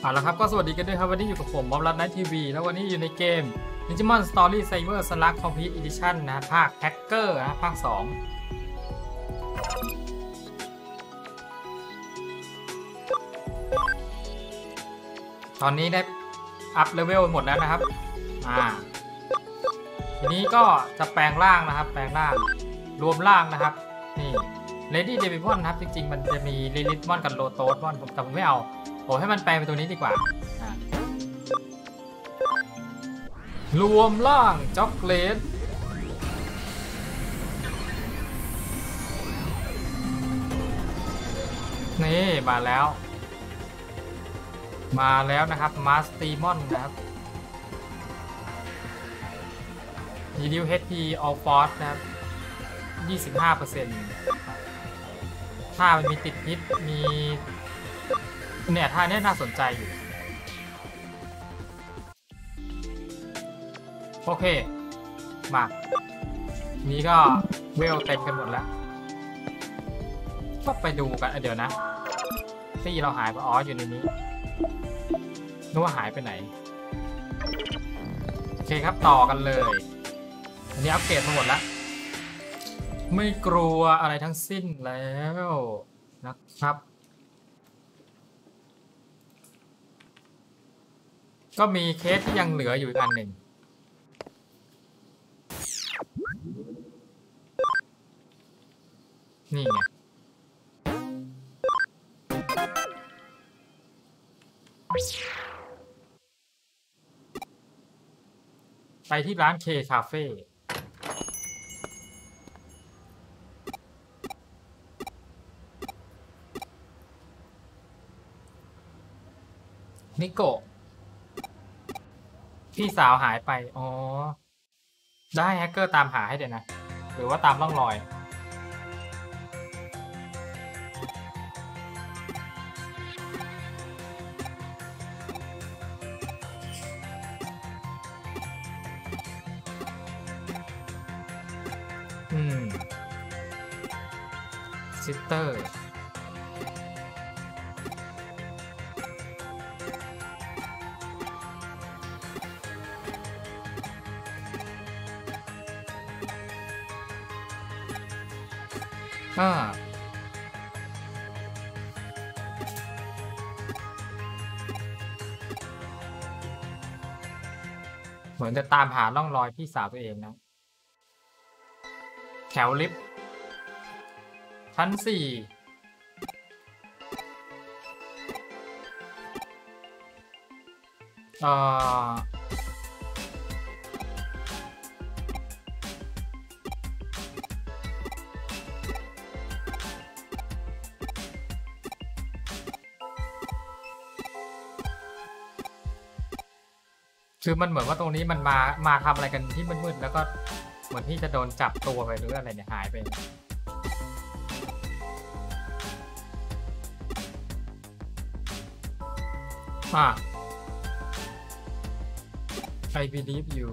เอาละครับก็สวัสดีกันด้วยครับ วันนี้อยู่กับผมบอมรัตน์ไนท์ทีวีแล้ววันนี้อยู่ในเกม Digimon Story Cyber Sleuth Complete Edition นะภาคแฮกเกอร์นะภาค 2 ตอนนี้ได้อัพเลเวลหมดแล้วนะครับอ่าทีนี้ก็จะแปลงร่างนะครับ แปลงร่างรวมร่างนะครับ นี่ LadyDevimon ครับ จริง ๆ มันจะมี Lilithmon กับ Lotusmon ผมแต่ผมไม่เอา ผมให้มันแปลงเป็นตัวนี้ดีกว่าอะรวมร่างจ็อกเลตนี่มาแล้ว มาแล้วนะครับมาสตีมอนนะครับยีดิว HP All Force นะครับ25%ถ้ามันมีติดพิษมี เนี่ยท่านี้น่าสนใจอยู่ โอเค มา นี้ก็เวลเต็มกันหมดแล้ว ก็ไปดูกันเดี๋ยวนะซี่เราหายไปอ๋ออยู่ในนี้นึกว่าหายไปไหน โอเคครับต่อกันเลย อันนี้อัปเกรดมาหมดแล้ว ไม่กลัวอะไรทั้งสิ้นแล้วนะครับ ก็มีเคสที่ยังเหลืออยู่อีกอันหนึ่งนี่ไงไปที่ร้านเคคาเฟ่นิโกะ พี่สาวหายไป อ๋อ ได้แฮกเกอร์ตามหาให้เดี๋ยวนะ หรือว่าตามร่องรอย จะตามหาร่องรอยพี่สาวตัวเองนะ แถวลิฟต์ชั้นสี่เอ่อ คือมันเหมือนว่าตรงนี้มันมามาทำอะไรกันที่มืดๆแล้วก็เหมือนที่จะโดนจับตัวไปหรืออะไรเนี่ยหายไปอะ I believe you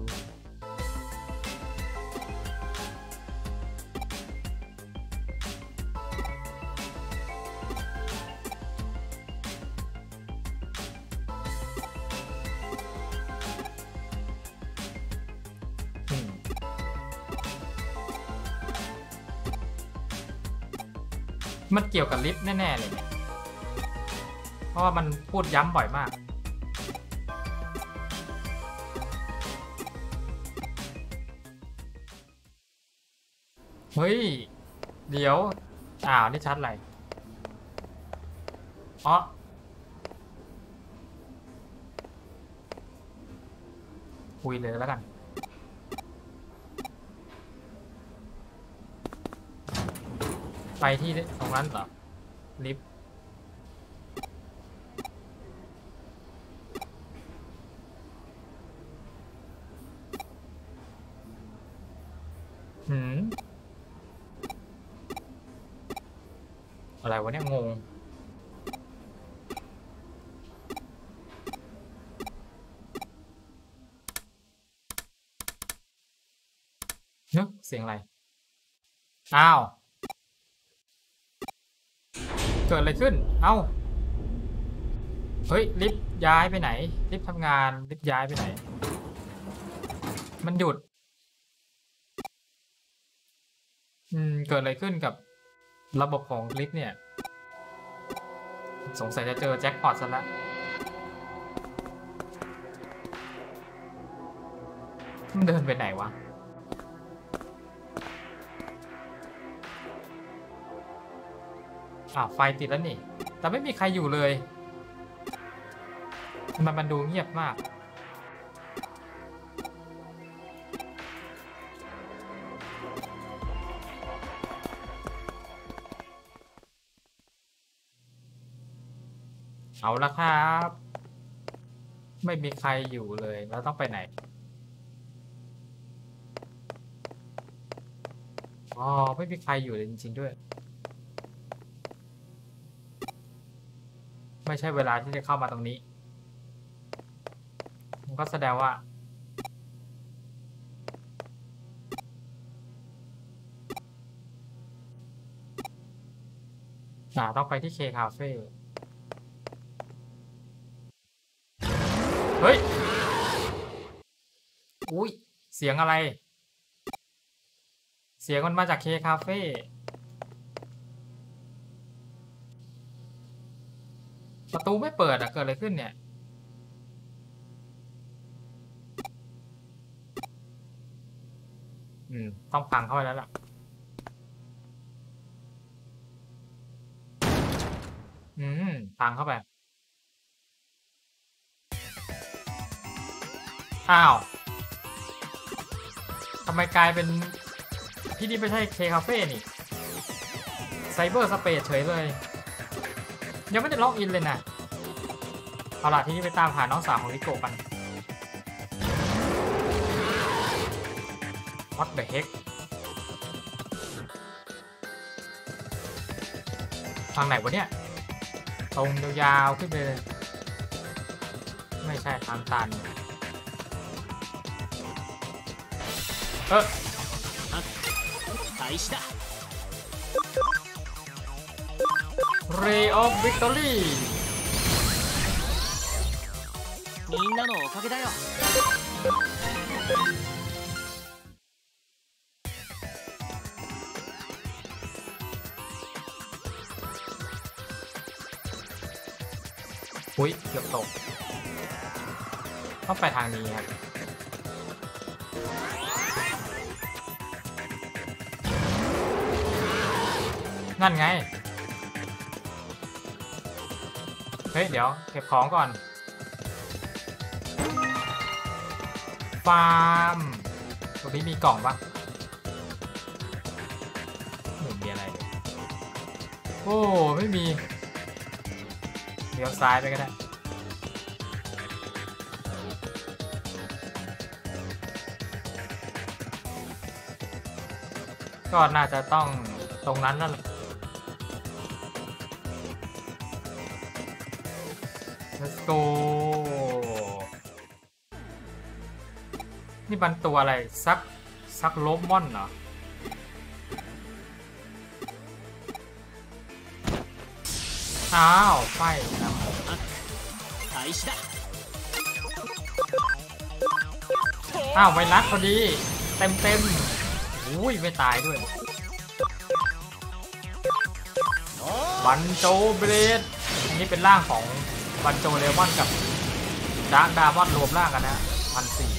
มันเกี่ยวกับลิฟต์แน่ๆเลย เพราะว่ามันพูดย้ำบ่อยมากเฮ้ย เดี๋ยว อ้าว นี่ชัดอะไรอ๋อคุยเลยแล้วกัน ไปที่ตรงนั้นเหรอ ลิฟต์หืมอะไรวะเนี่ย งง เนอะเสียงอะไร อ้าว เกิดอะไรขึ้น เอ้า เฮ้ย ลิฟต์ย้ายไปไหน ลิฟต์ทำงาน ลิฟต์ย้ายไปไหน มันหยุด อืม เกิดอะไรขึ้นกับระบบของลิฟต์เนี่ย สงสัยจะเจอแจ็คพอตซะแล้วมันเดินไปไหนวะ อ่าไฟติดแล้วนี่ แต่ไม่มีใครอยู่เลย มันมันดูเงียบมาก เอาละครับ ไม่มีใครอยู่เลยแล้วต้องไปไหนอ๋อไม่มีใครอยู่เลยจริง ๆ ด้วย ไม่ใช่เวลาที่จะเข้ามาตรงนี้ มันก็แสดงว่า อ่า ต้องไปที่เคคาเฟ่เฮ้ย อุ้ย เสียงอะไร เสียงมันมาจากเคคาเฟ่ ประตูไม่เปิดอะเกิดอะไรขึ้นเนี่ย อืม ต้องพังเข้าไปแล้วล่ะ อืม พังเข้าไป อ้าวทำไมกลายเป็นที่นี่ไม่ใช่ K คาเฟ่นี่ cyberspace เฉยเลย ยังไม่ได้ล็อกอินเลยนะ เอาล่ะที่นี่ไปตามหาน้องสาวของลิโกะกัน What the heck ทางไหนวะเนี่ย ตรงยาวๆขึ้นไปเลย ไม่ใช่ทางตัน เออ 開始だ Ray of Victory みんなのおかげだよ อุ้ยเกือบตก ต้องไปทางนี้ครับ นั่นไง ฮ้ย เดี๋ยว เก็บของก่อน ฟาร์มตรงนี้มีกล่องปะไม่มีอะไรเลยโอ้ ไม่มีเลี้ยวซ้ายไปก็ได้ก็น่าจะต้องตรงนั้นนั่นแหละ นี่บันตัวอะไร ซัก ซักโลบมอนเหรอ อ้าวไฟนะอ้าวไวรัสพอดี เต็มเต็มอุ้ย ไม่ตายด้วย บันโจเบรดอันนี้เป็นร่างของบันโจเลมอนกับดาร์ดามอนรวมร่างกันนะพันสี่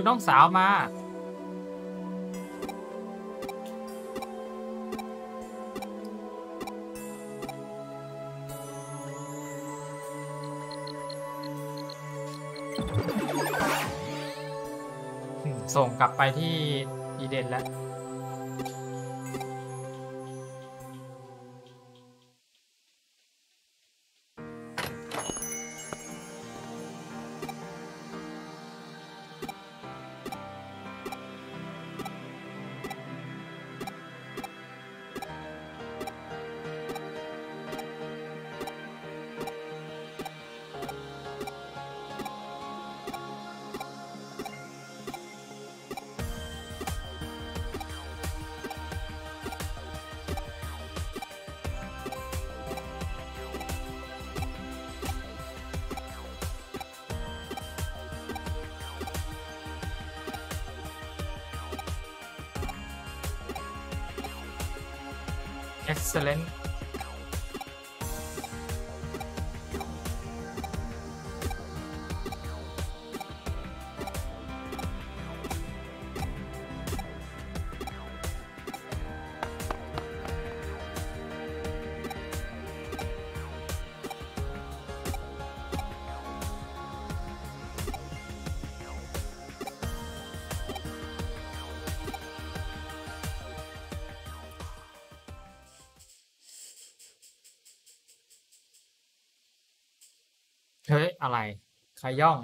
คือน้องสาวมา ส่งกลับไปที่อีเดนแล้ว excellent ใครย่อง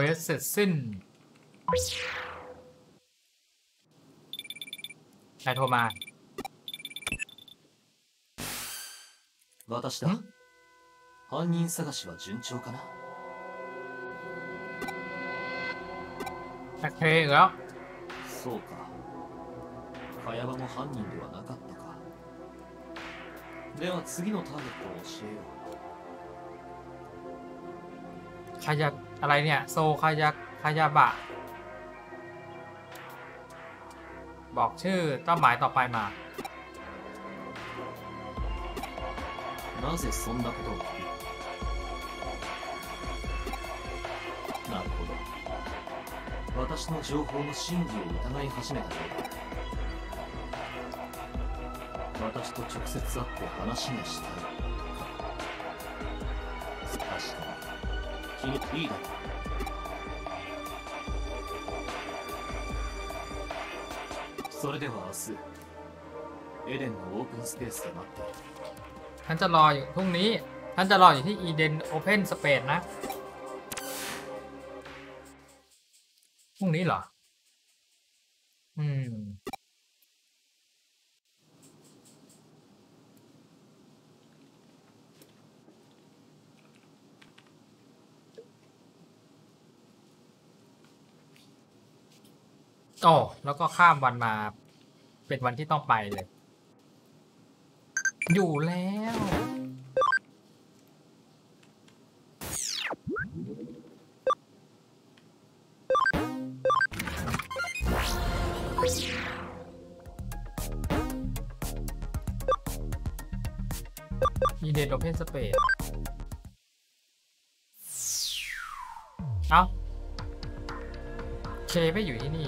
โคเสร็จสิ้นใครโทรมา 私だん犯人探しは順調かな โอเคอีกแล้ว そうか茅場も犯人ではなかったかでは次のターゲットを教えよ ขยัก อะไรเนี่ย โซขยักขยาบะ บอกชื่อเป้าหมายต่อไปมา うなぜそんなことを聞くなるほど私の情報の真偽を疑い始めたようだ私と直接会って話がしたい かに君いいだろうそれでは明日エデンのオープンスペースで待っている ท่านจะรออยู่พรุ่งนี้ ท่านจะรออยู่ที่ Eden Open Space นะ พรุ่งนี้เหรอ อื โอ้แล้วก็ข้ามวันมา เป็นวันที่ต้องไปเลย อยู่แล้ว มีเดนโอเพนสเปซเอ้าเคไม่อยู่ที่นี่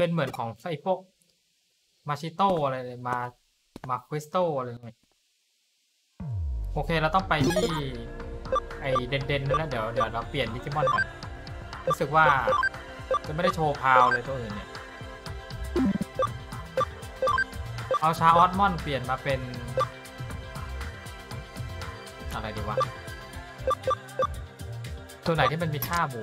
เป็นเหมือนของไอ้พวกมาชิโตอะไรเลยมามาควิสโตอะไรเลยโอเคเราต้องไปที่ไอเดนเดนนั่นแหล้วเดี๋ยวเดี๋ยวเราเปลี่ยนดิจิมอนก่อนรู้สึกว่าจะไม่ได้โชว์พาวเลยตัวอื่นเนี่ย เอาชาออสมอนเปลี่ยนมาเป็น อะไรดีวะ ตัวไหนที่มันมีค่าหมู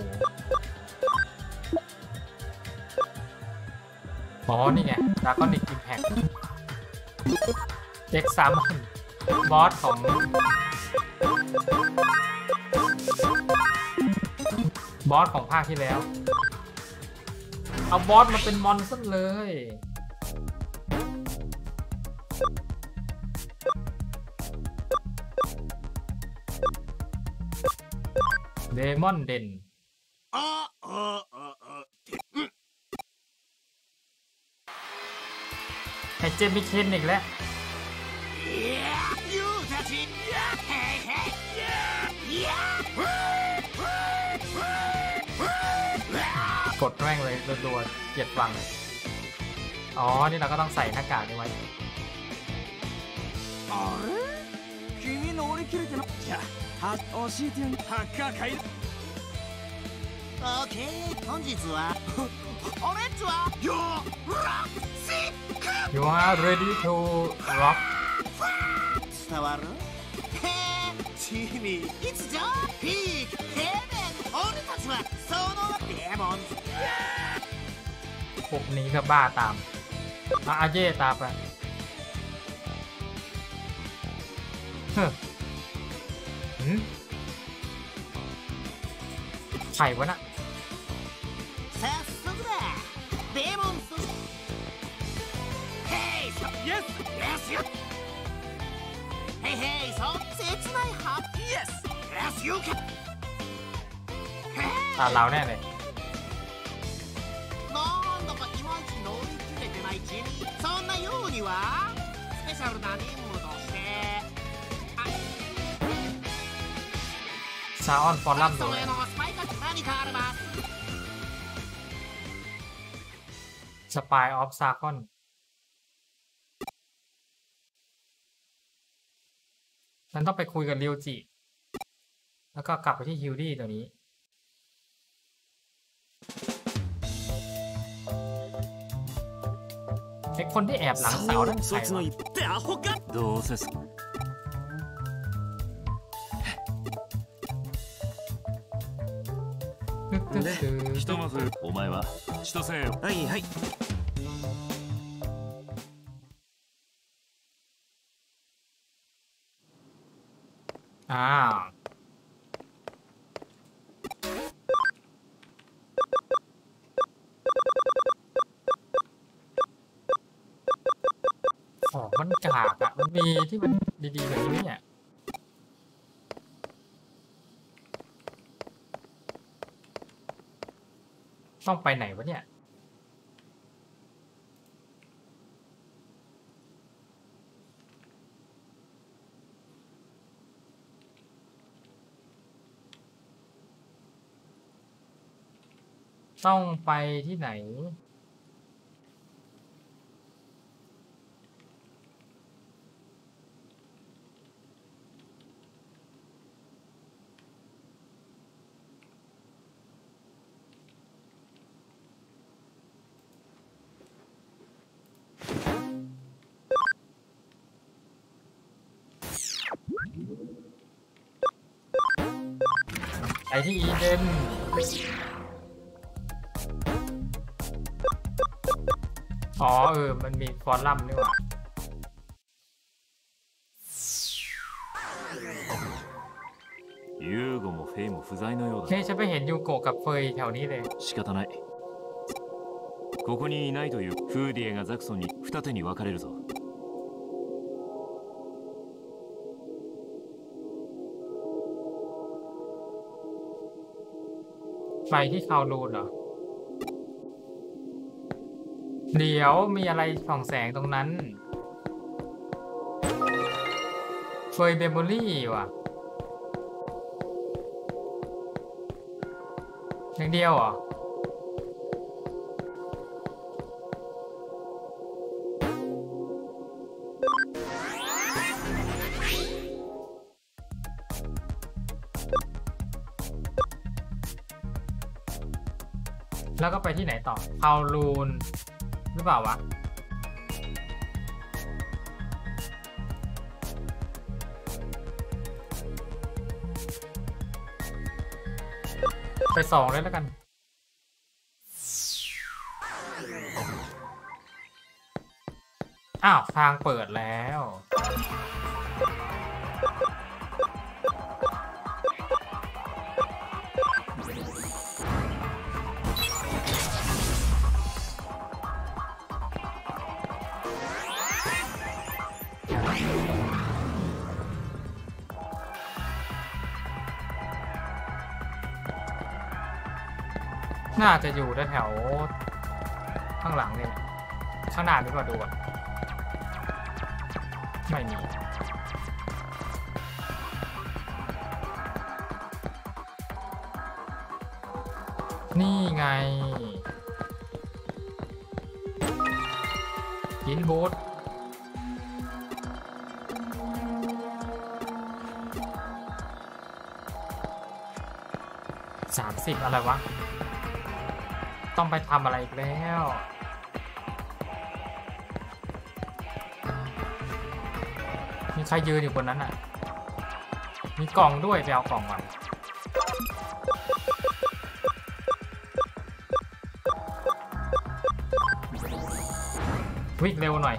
อ๋อ นี่ไงดากอนิกอิมแพคเอ็กซามอนบอสของ บอสของภาคที่แล้ว เอาบอสมาเป็นมอนซะเลย เดมอนเด่น เจมิเคนอีกแล้วกดแม่งเลยรัวๆเกลียดฟังอ๋อ นี่เราก็ต้องใส่หน้ากากนี้ไว้โอเค本日はオレンジはよラッ You are ready to rock 伝わる地にいつじゃピーク平面俺たちはそのデモンพวกนี้ก็บ้าตามอาเย่ตาไปเฮ้ยใครวะน่ะ ヘイヘイそ切ないハッピーイエスイエスユーキャヘ ตาเราแน่เลย イなんだかいまいち乗り切れてない君そんなようにはスペシャルな任務として ชาออนฟอรัม そ ดู のへのスパイが何かあれば สปายออฟซาคอน ฉันต้องไปคุยกับริวจิ แล้วก็กลับไปที่ฮิวดี้ตัวนี้ ไอคนที่แอบหลังเสานั่นใคร そいつの วะ 一ってアホかどうせすひとまずお前は千歳よはいはい อ้าวของมันกากอะมันมีที่มันดีๆแบบนี้เนี่ยต้องไปไหนวะเนี่ย ต้องไปที่ไหน ไปที่อีเดน อ๋อเออ มันมีฟอรัมนี่หว่า ユーゴもフェイも不在のよう เฮ้ だ ยฉันไปเห็นยูโกะกับเฟยแถวนี้เลย 仕方ないここにいないというフーディエがザクソンに二手に分かれるぞ ไปที่คาวรูนเหรอ เดี๋ยวมีอะไรส่องแสงตรงนั้นเฟยเบมโมรี่ว่ะอย่างเดียวเหรอแล้วก็ไปที่ไหนต่อคาวรูน เปล่าวะไปสองเลยแล้วกัน อ้าว ทางเปิดแล้ว น่าจะอยู่แถวข้างหลังนี่แหละข้างหน้าดีกว่าดูอะไม่มีนี่ไงกินบูธสามสิบอะไรวะ ต้องไปทำอะไรอีกแล้วมีใครยืนอยู่บนนั้นอะ มีกล่องด้วยไปเอากล่องก่อนวิ่งเร็วหน่อย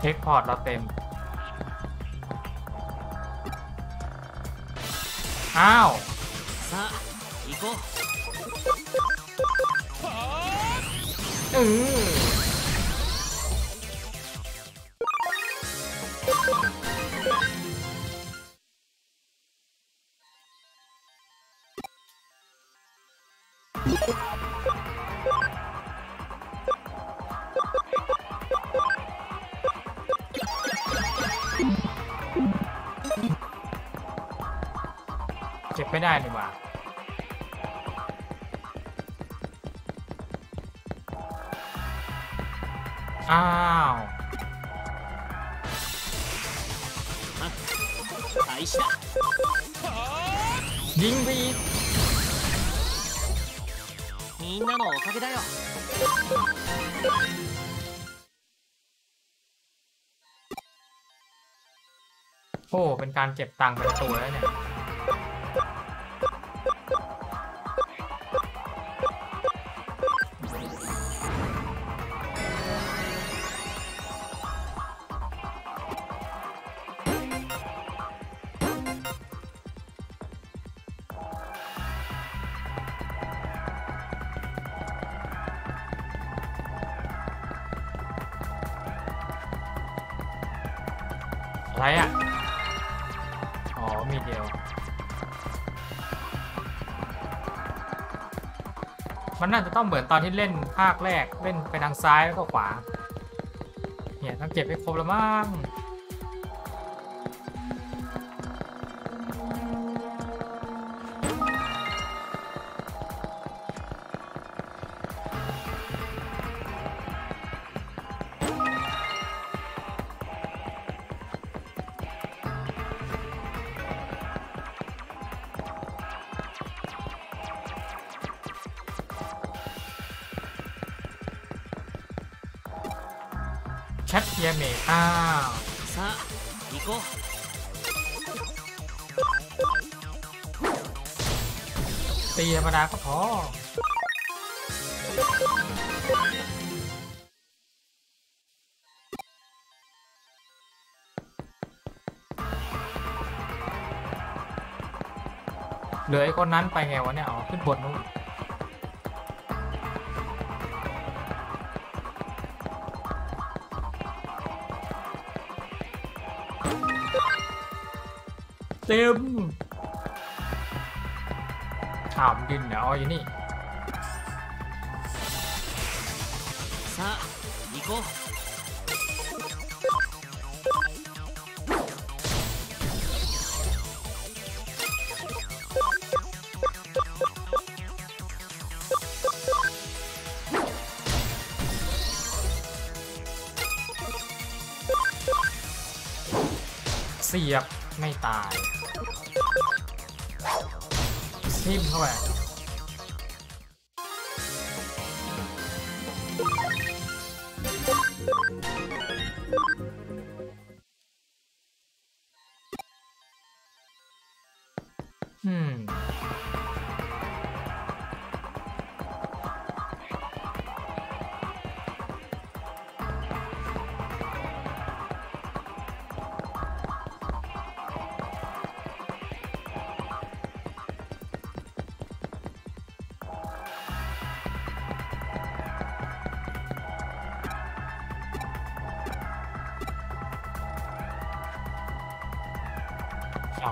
เทคพอร์ตเราเต็ม อ้าว さあ行こう เออเก็ ไม่ได้นี่หว่า อ้าว 開始だ ยิงไปอีก みんなのおかげだよ โอ้ เป็นการเก็บตังค์เป็นตัวแล้วเนี่ย น่าจะต้องเหมือนตอนที่เล่นภาคแรกเล่นไปทางซ้ายแล้วก็ขวา เนี่ยต้องเก็บให้ครบแล้วมั้ง ชักเยร์เมกอ้าวตีธรรมดาก็พอเหลือไอ้คนนั้นไปไงวะเนี่ย อ๋อ ขึ้นบนนู้น เต็มถามดินนะอ๋อยู่นี่ซะนิกเสียบไม่ตาย ทิ่มเข้าไป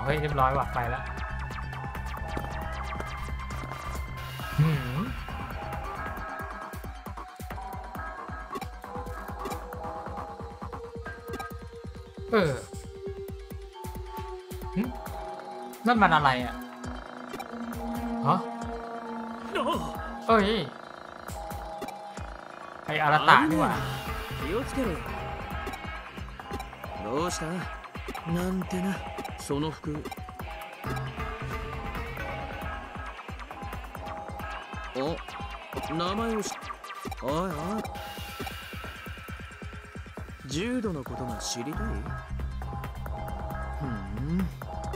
เค เอาเฮ้ยเรียบร้อยว่ะไปแล้วหืมเออหึนั่นมันอะไรอ่ะฮะเอ้ย ไออาราตะนี่หว่า 気をつけろよどうしたなんてな その服。お名前をしおいおい。柔道のことが知りたい？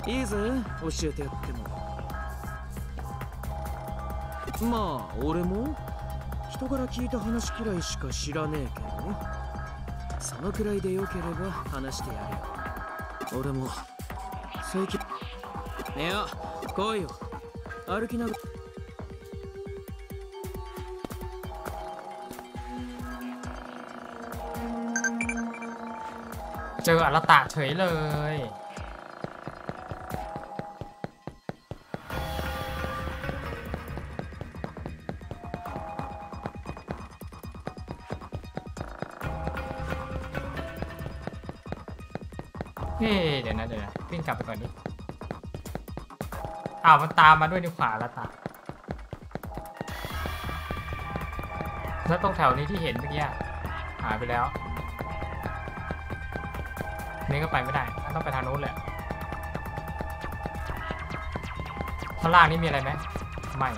ふん。いいぜ教えてやっても。まあ俺も？人から聞いた話くらいしか知らねえけどそのくらいでよければ話してやるよ。俺も最近いや来いよ歩きながら เจออาราตะเฉยเลย เฮ้เดี๋ยวนะเดี๋ยวนะวิ่งกลับไปก่อนดิอ้าวมันตามมาด้วยนี่ขวาแล้วตาแล้วตรงแถวนี้ที่เห็นเมื่อกี้หายไปแล้ว นี่ก็ไปไม่ได้ต้องไปทางนู้นแหละข้างล่างนี่มีอะไรไหมไม่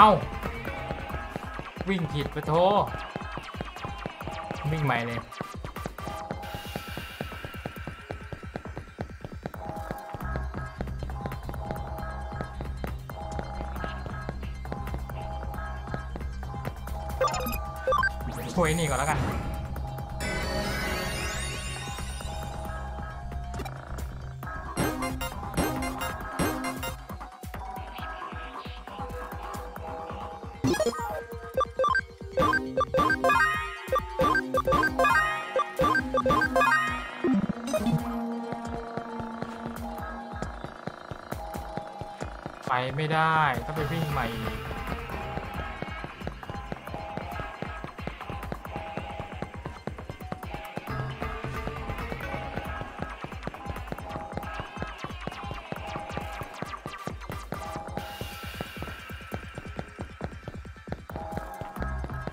เอ้า วิ่งผิดไปโทวิ่งใหม่เลยช่วยนี่ก่อนแล้วกัน ไม่ได้ต้องไปวิ่งใหม่อีก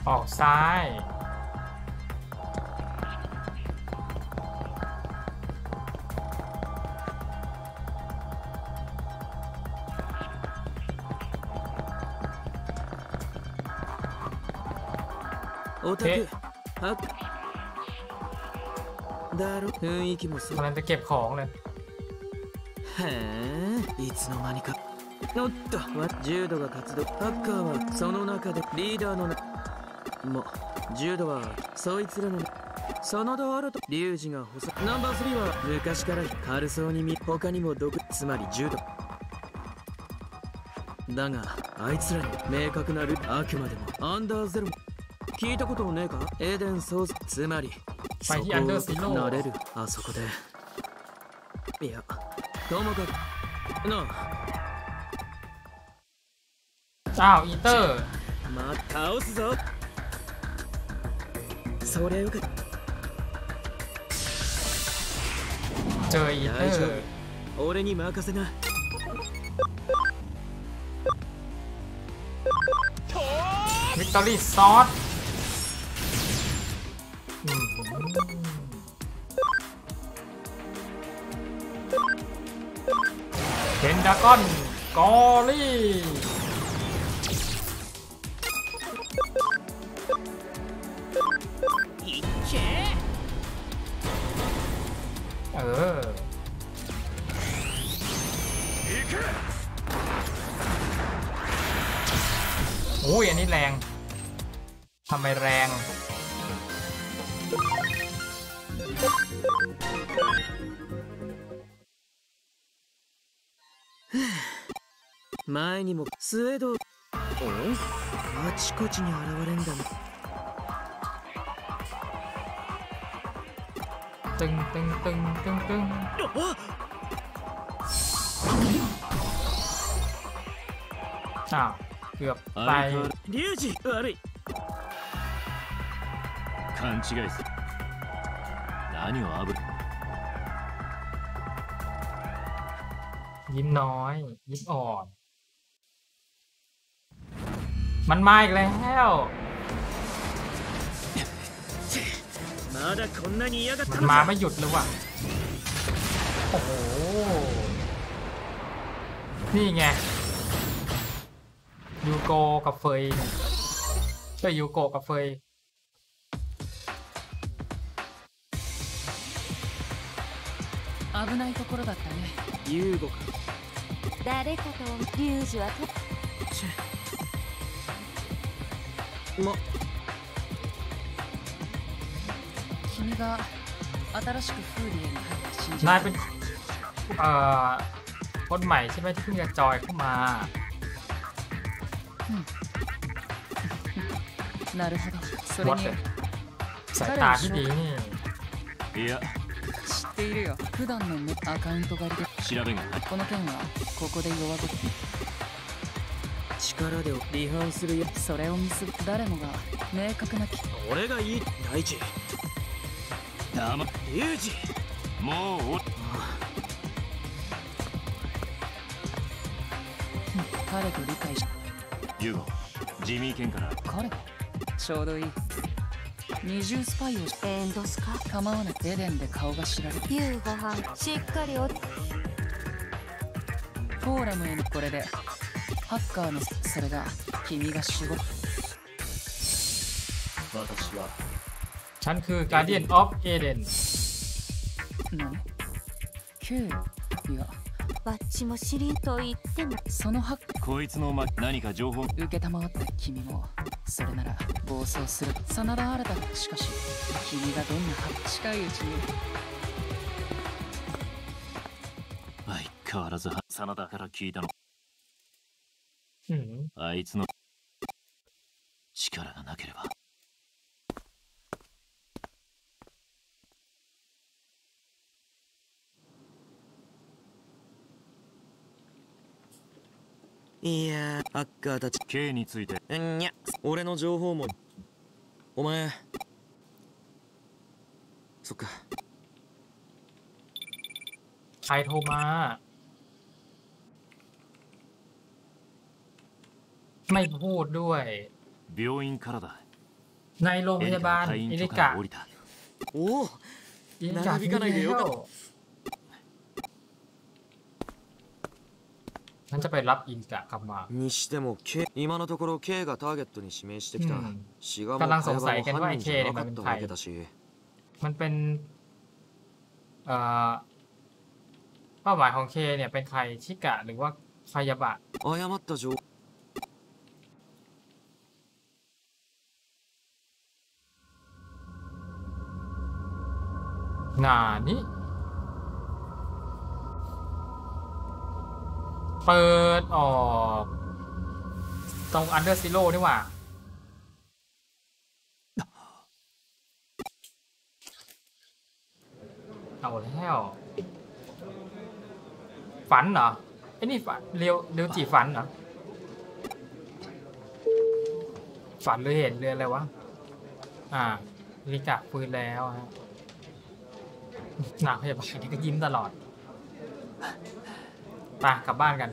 ออกซ้าย オタえクはっだろ雰囲気もそう กำลังจะเก็บของเลย へえいつの間にかおっとわ柔道が活動ハッカーはその中でリーダーのなも柔道はそいつらの真田新とリュウジが補佐ナンバー3は昔から軽そうに見他にも毒つまり柔道だがあいつらに明確なるあくまでもアンダーゼロ 聞いたことねえかエデンソースつまりそこをアンダーゼロなれるあそこでいやともかくなあ อ้าว อีเตอร์ ま倒すぞそりゃよかった เจออีเตอ 大丈 ร์ 夫俺に任せな วิกตอรี่ซอส ดากอนกอรี่เออโอ้ยอันนี้แรงทำไมแรง 前にもスウェードおあちこちに現れんだな ตึงตึงตึงตึงตึงอ้าวเกือบไป リュウジ悪い勘違いする何をあぶる ยิ้มน้อย ยิ้มอ่อน มันมาอีกแล้ว まだこんなに嫌がっ มั た น の มา か ไม่หยุดเลยว่ะ โอ้โห นี่ไง ยูโกกับเฟยช่วยยูโกกับเฟย 危ないところだったねユウゴか誰かとリュウジはと ま君が新しくフーリエに入った新人 นายเป็น เอ่อ คนใหม่ใช่ไหมที่เพิ่งจะจอยเข้ามา なるほどそれ วัด に เลยสายตาที่ดีนี่ いや知っているよ普段のねアカウント狩りで調べが入っこの件はここで弱ご 力で離反するやそれを見す誰もが明確なき俺がいい大地黙っリュウジ。もうお彼と理解しユーゴジミー・ケンから。彼。がちょうどいい。二重スパイをしエンドスか？構わないエデンで顔が知られる。夕ご飯しっかりおフォーラムへのこれでハッカーのそれが君が守護私は ฉันคือ Guardian of Eden 何 Q いやバッチも知りんと言ってもそのハッカーこいつのま何か情報受けたまわった君もそれなら暴走する真田新たしかし君がどんなハッ近いうちに相変わらず真田から聞いたの อืม あいつの力がなければいやーハッカーたち K についてんにゃ俺の情報もお前そっか ใครโทรมา ไม่พูดด้วย 病院からだ ในโรงพ エリ ยา カ บาล の退 อิ 院 ริ 許可 กะ が下りたおお อิริกะ 長引かないでよかった ฉันจะไปรับอิริกะกลับมา にしても K 今のところ K がターゲットに指名してきた、うんシガもกำลังส 会 ง 話 สัย も กันว่า 犯 ไอ้ 人 เค じゃ เนี่ ないか มัน っ เป็น た ใคร わけだし มันเป็น เอ่อเป้าหมายของเคเนี่ยเป็นใครชิกะ หรือว่าไฟยาบะ 誤った情報 นานี้เปิดออก ตรงอันเดอร์ซิโร่นี่หว่า เอาแล้ว ฝันเหรอไอ้นี่ฝันเรียวเรียวจีฝันเหรอ ฝันหรือเห็นเรืออะไรวะ อ่าลิกะฟื้นแล้วฮะ หนางพยาบาลนี่ก็ยิ้มตลอดไปกลับบ้านกัน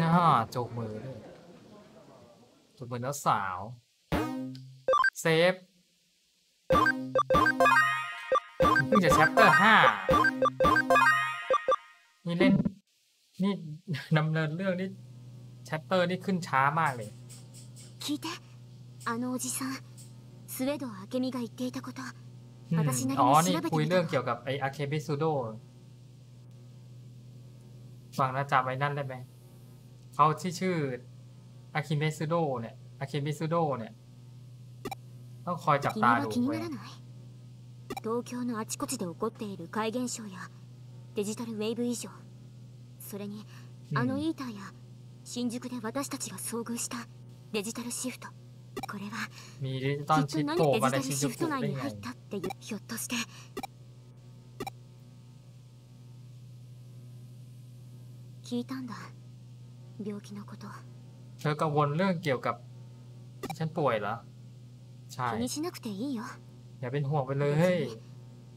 น่าจูบมือด้วยจูบมือแล้วสาว เซฟเพิ่งจะแชปเตอร์ห้านี่เล่น นี่ดำเนินเรื่องนี่ ชปเตอร์นี่ขึ้นช้ามากเลย 聞いてあのおじさんスウェド明美が言っていたこと อืม 私なりに อ๋อ 調 นี่ べて คุย みた เรื่อง わ เกี่ยวกับไออาเคบิซูโดฟังนะจำไว้นั่นได้ไหม เขาที่ชื่ออาคิเมซุโดเนี่ยอาเคบิซูโดเนี่ย ต้องคอยจับ 君 ตา は ดู 気に เว้ ないらない東京のあちこちで起こっている怪現象やデジタルウェーブ異常それにあのイーターや 新宿で私たちが遭遇したデジタルシフトこれは มีดิจิตอล きっ ชิ と ปโผล่ 何デ มา ジ ใน タル ชิน シ จู フ กุ ト内 ได้ に ไง 入ったっていうひょっとして聞いたんだ病気のこと เธอกังวลเรื่องเกี่ยวกับ ฉันป่วยเหรอ ใช่ 気にしなくていいよ อย่าเป็นห่วงไปเลย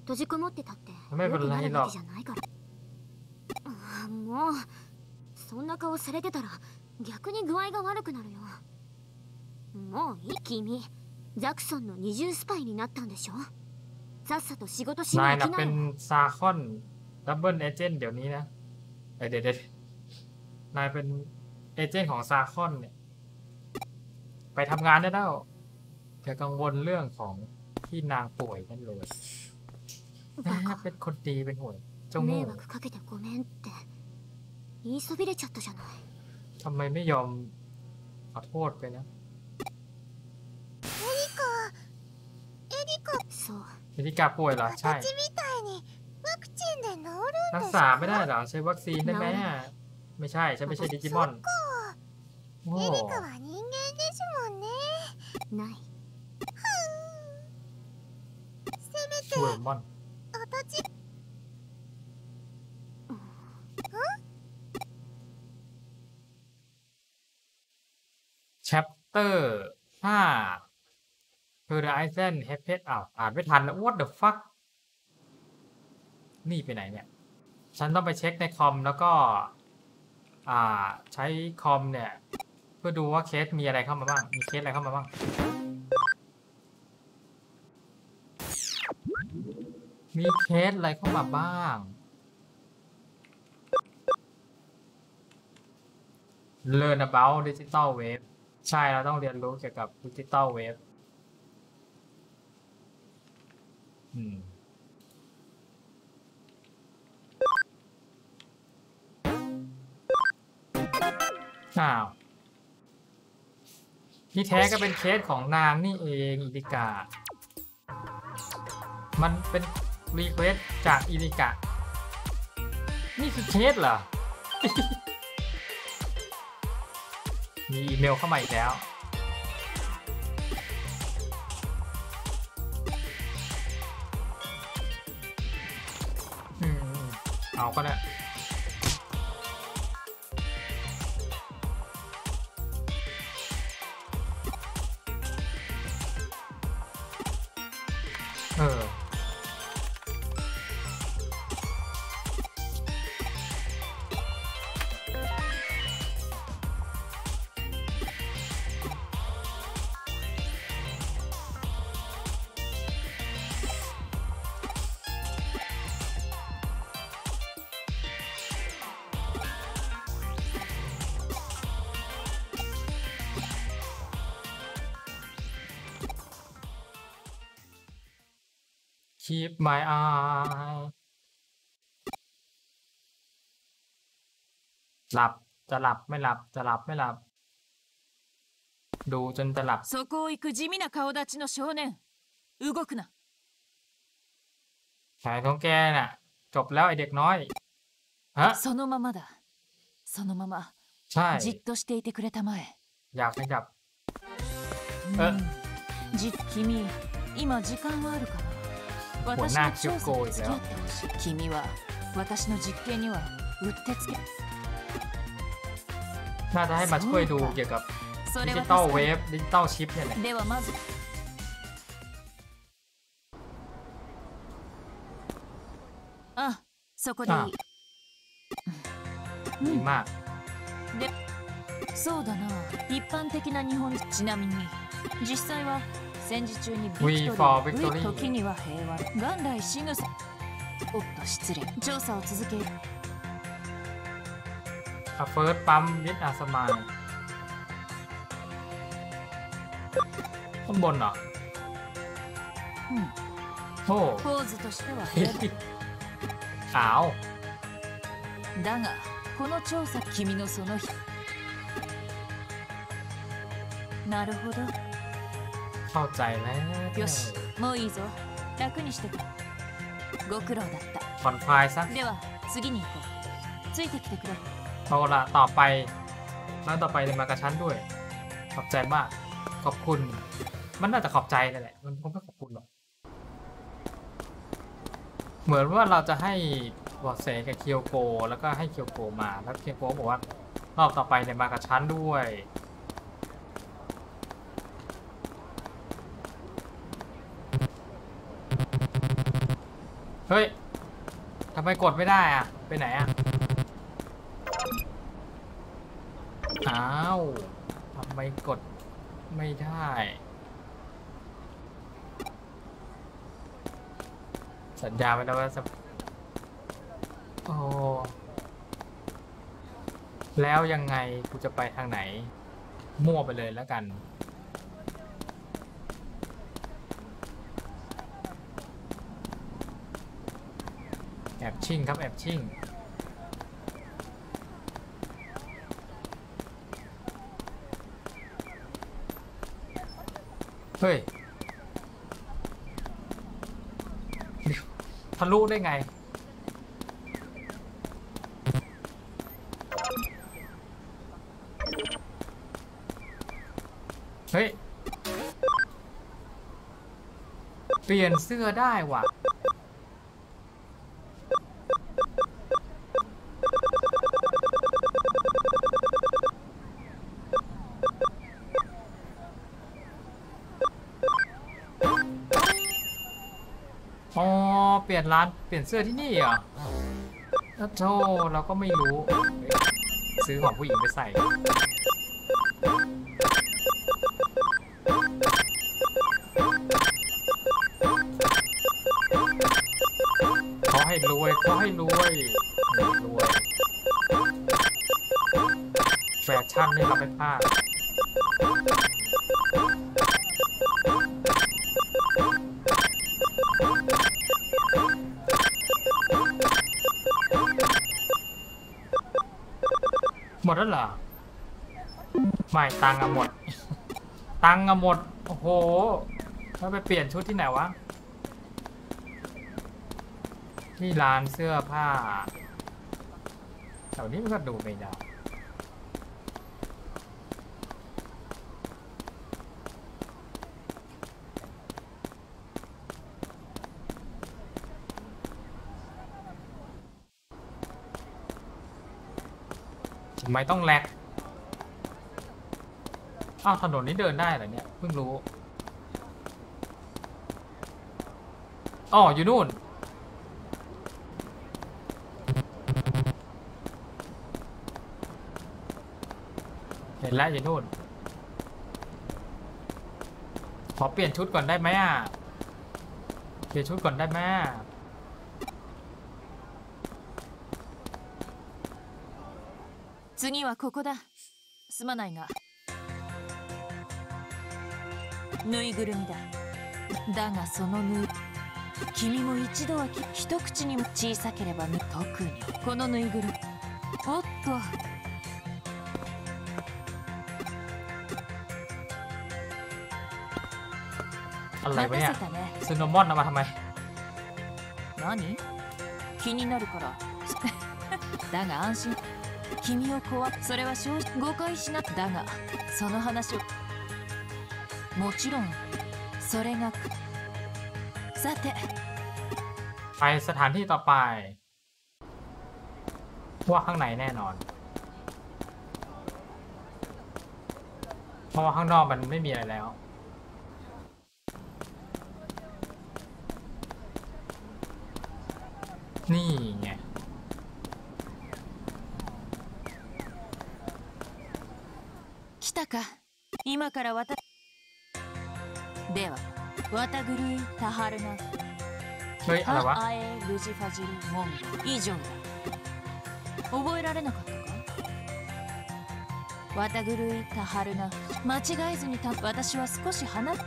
閉じこもってたってไม่เป็นไรหรอก 良くなるわけじゃないからああもう そんな顔されてたら逆に具合が悪くなるよもういい君ザクソンの二重スパイになったんでしょさっさと仕事し นาย な น่ะ き เป็ なよ นซาคอนดับเบิลเอเจนต์เดี๋ยวนี้นะเอ้ยเดี๋ยวเดี๋ยวนายเป็นเอเจนต์ของซาคอนเนี่ย ไปทำงานได้แล้วอย่ากังวลเรื่องของที่นางป่วยนั่นเลยนะ バカ เป็นคนดีเป็นห่วยเจ้า 迷 โง่ 言いそびれちゃったじゃない ทำไมไม่ยอมขอโทษไปนะ そう มินิกาป่วยเหรอ ใช่ みたいにワクチンで治る รักษาไม่ได้เหรอ ใช้วัคซีนได้ไหมอะไม่ใช่ ฉันไม่ใช่ดิจิมอนโอ้ 人間ですもんねない ช่ว ยมอน chapter ห้าคือ The i s e n h e p p e d อ้าวอ่านไม่ทันแล้ว what the fuck นี่ไปไหนเนี่ย ฉันต้องไปเช็คในคอมแล้วก็ อ่าใช้คอมเนี่ย เพื่อดูว่าเคสมีอะไรเข้ามาบ้าง มีเคสอะไรเข้ามาบ้าง มีเคสอะไรเข้ามาบ้าง Learn about digital wave ใช่เราต้องเรียนรู้เกี่ยวกับ digital wave อืมอ้าวที่แท้ก็เป็นเคสของนางนี่เองอิริกา มันเป็น request จากอิริกะนี่คือเคสเหรอ มีอีเมลเข้ามาอีกแล้วอืมเอาก็ได้ keep my eye หลับจะหลับไม่หลับจะหลับไม่หลับ ดูจนจะหลับ そこを行く地味な顔立ちの少年動くな แผนของแกน่ะ จบแล้วไอเด็กน้อย ฮะ そのままだそのまま ใช่ じっとしていてくれたまえ อยากขยับ うえんじ君今時間はあるかなもう 私のな結調査に構いだよ付き合ってほしい君は私の実験にはうってつけ น่าจะให้มาช่วยดูเกี่ยวกับ そ ดิ れ จิ は ตอล 助か เว る ฟดิจิตอลชิปเนี่ยแหละ ではまずあそこでいいあดีมาก そうだな一般的な日本人ちなみに実際は 戦時中に We ビク for トリ victory ー時には平和元来死ぬさおっと失礼調査を続ける a first ปั๊ม with a smile ข้างบนเหรอ うん โอ้ ポーズとしては เฮ้ย 平 ขาว 凡だがこの調査君のその日なるほど เข้าใจแล้ว よしもういいぞ楽にしてくれご苦労だっ ผ่อนคลายซะ たでは次に行こうついてきてくれ เอาละต่อไปแล้วต่อไปเลยมากับฉันด้วย ขอบใจมาก ขอบคุณ มันน่าจะขอบใจนั่นแหละ มันคงไม่ขอบคุณหรอก เหมือนว่าเราจะให้เบอกเสกับเคียวโก แล้วก็ให้เคียวโกมา แล้วเคียวโกบอกว่ารอบต่อไปเนี่ยมากับฉันด้วย เฮ้ยทำไมกดไม่ได้อะไปไหนอะอ้าวทำไมกดไม่ได้สัญญาไว้แล้วว่าจะโอ้แล้วยังไงกูจะไปทางไหน มั่วไปเลยแล้วกัน แอบชิ่งครับแอบชิ่งเฮ้ยทะลุได้ไง เฮ้ย เปลี่ยนเสื้อได้ว่ะ ยนร้านเปลี่ยนเสื้อที่นี่เหรอแล้วโธ่เราก็ไม่รู้ ซื้อของผู้หญิงไปใส่ขอให้รวยขอให้รวยรวย แฟชั่นนี่เราไม่พลาด ไม่ตังค์อะหมด ตังค์อะหมด โอ้โหแล้วไปเปลี่ยนชุดที่ไหนวะ ที่ร้านเสื้อผ้าแถวนี้มันก็ดูไม่ได้ทำไมต้องแลก อ้าวถนนนี้เดินได้เหรอเนี่ย เพิ่งรู้ อ๋อ อยู่นู่น เห็นแล้วอยู่นู่น ขอเปลี่ยนชุดก่อนได้ไหมอ่ะ เปลี่ยนชุดก่อนได้ไหมอะ 次はここだすまないが ぬいぐるみだだがそのぬい君も一度はき一口にも小さければぬ特にこのぬいぐるみおっと อะไร 待 วะเนี่ย たせたね ซึนโนมอนเอามาทำไม 何気になるからだが安心君を怖それは正直誤解しなだがその話を もちろんそれがさて ไปสถานที่ต่อไป ว่าข้างในแน่นอน เพราะว่าข้างนอกมันไม่มีอะไรแล้ว นี่ไง 来たか今からわた では、わたぐりたはるな。はい、あらわ。ファジルモン以上だ。覚えられなかったか？わたぐるいたはるな。間違えずにた、私は少し離れ。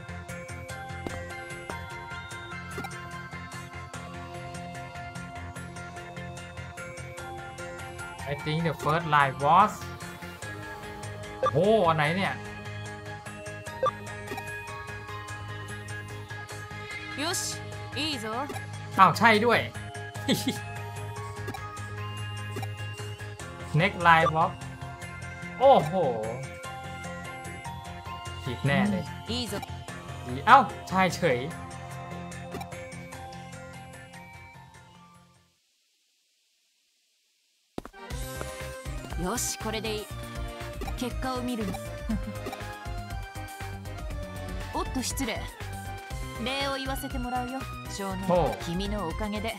I think the first line was โอ้อันไหนเนี่ย いいぞ อ้าว ใช่ด้วย next line was โอ้โหผิดแน่เลย いいぞ เอ้า ใช่เฉย よしこれでいい結果を見るのおっと失礼礼を言わせてもらうよ 少年君のおかげで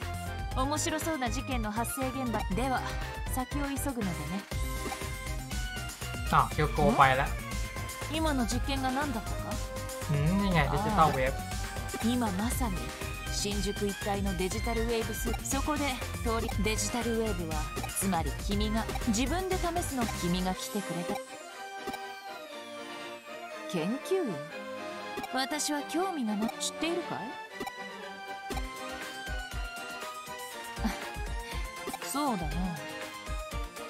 面白そうな事件の発生現場では先を急ぐのでね。あよくおばら今の実験が何だったか？うんいデジタルウェブ今まさに新宿一帯のデジタルウェーブス。そこで通りデジタルウェーブはつまり君が自分で試すの君が来てくれた。研究員？私は興味がな知っているかい？そうだな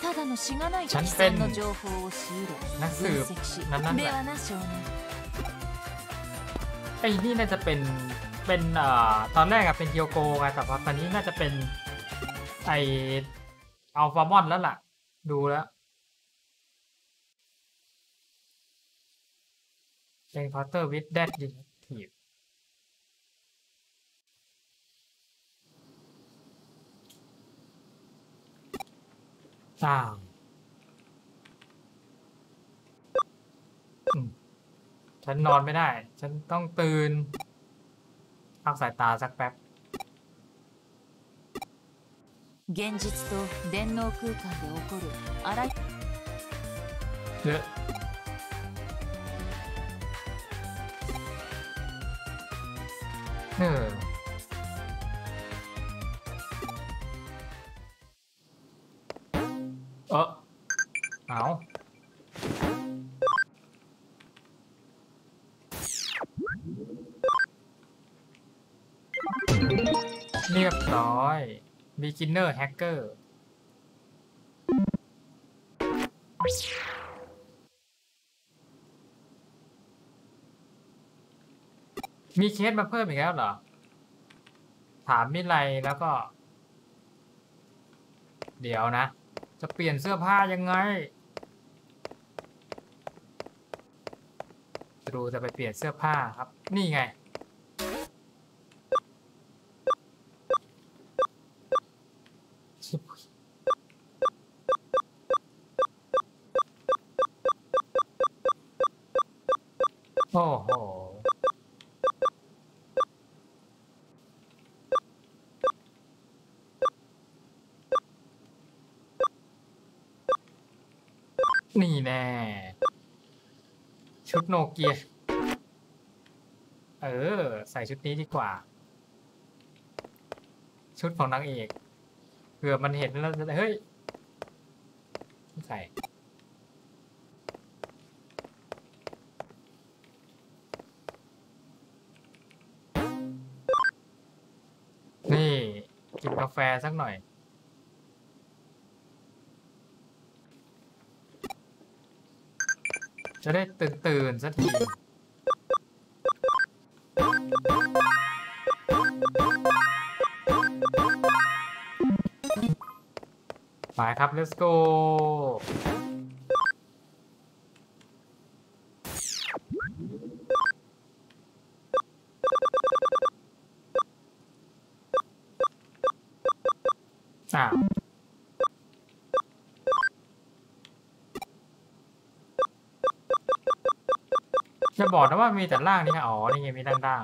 ただのしがないちゃん既と存の情報を仕入นักสื れ บ 分析し นั่นนั่นแห で ละ はな少年 ไอ้นี่น่าจะเป็น เป็นเอ่อตอนแรกอะเป็นเคียวโกไงแต่ว่าตอนนี้น่าจะเป็น ไออัลฟามอนแล้วล่ะ ดูแล้ว เป็นพอตเตอร์วิดแดดดิที อ้าวอืมฉันนอนไม่ได้ ฉันต้องตื่นพักสายตาสักแป๊บ 現実と電脳空間で起こるあらゆ เยอะเออ beginner hacker มีเคสมาเพิ่มอีกแล้วเหรอ ถามมิไรแล้วก็ เดี๋ยวนะ จะเปลี่ยนเสื้อผ้ายังไงจะดูจะไปเปลี่ยนเสื้อผ้าครับ นี่ไง โอ้โห นี่แน่ ชุ ดโนเกีย เออ ใส่ชุดนี้ดีกว่า ชุดของนางเอกเผื่อมันเห็นแล้วจะเฮ้ยไม่ใส่นี่กินกาแฟสักหน่อย จะได้ตื่นตื่นสักทีไปครับ let's go บอกนะว่ามีแต่ล่างนี่ค่ะอ๋อ นี่ไงมีด้านล่าง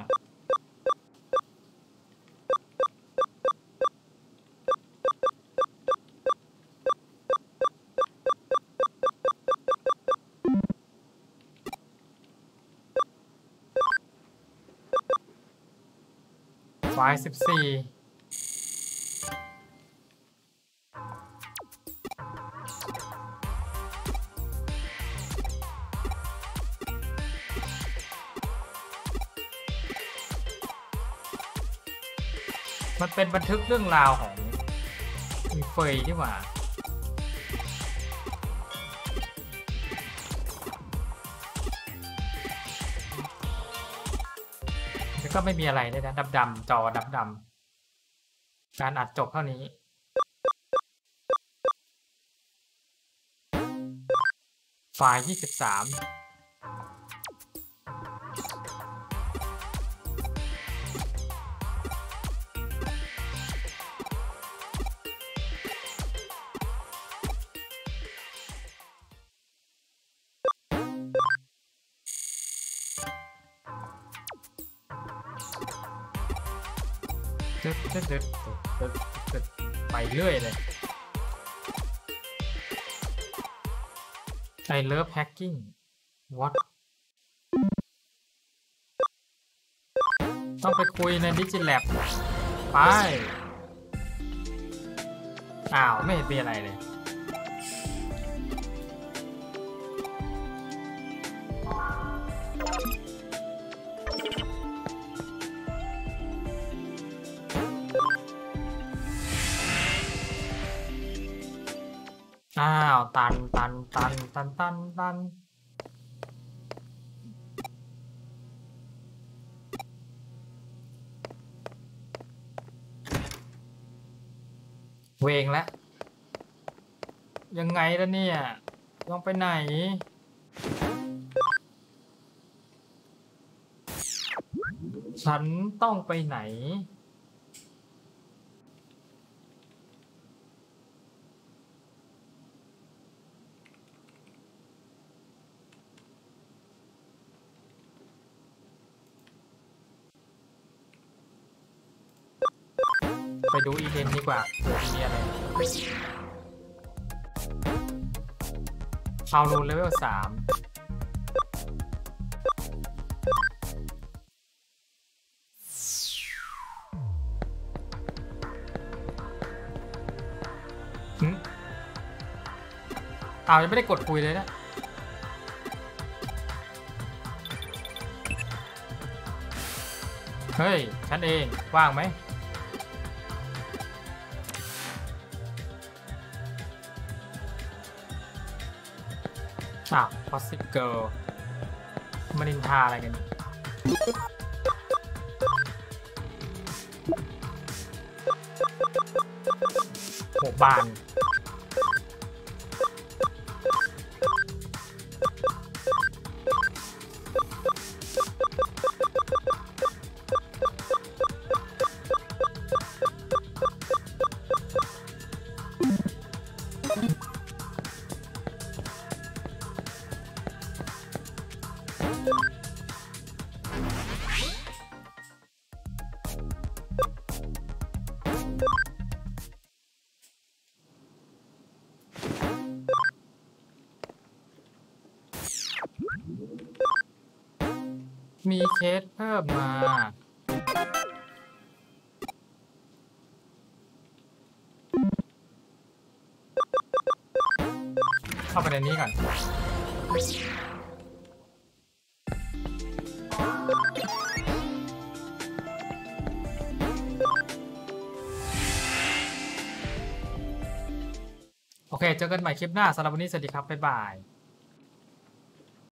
ไฟล์สิบสี่ เป็นบันทึกเรื่องราวของมีเฟยที่ว่าแล้วก็ไม่มีอะไรเลยนะดำดำจอดำดำการอัดจบเท่านี้ไฟล์ที่สิบสาม ตึ๊ดตึ๊ดตึ๊ดตึ๊ดตึ๊ดตึ๊ดไปเรื่อยเลย I love hacking what ต้องไปคุยใน DigiLab ไป อ้าว ไม่เห็นมีอะไรเลยาวตันตันตันตันตันตันเวงแล้ว ยังไงล่ะเนี่ยต้องไปไหน ฉันต้องไปไหน ไปดูอีเว่าเผื่อมีอะไรเอารูนเลเวลสามหึอ้าวยังไม่ได้กดคุยเลยนะเฮ้ย ฉันเอง ว่างไหม อ้าวพอสิเกิลมานินทาอะไรกันโหบาน เจอกันใหม่คลิปหน้าสำหรับวันนี้สวัสดีครับบ๊ายบาย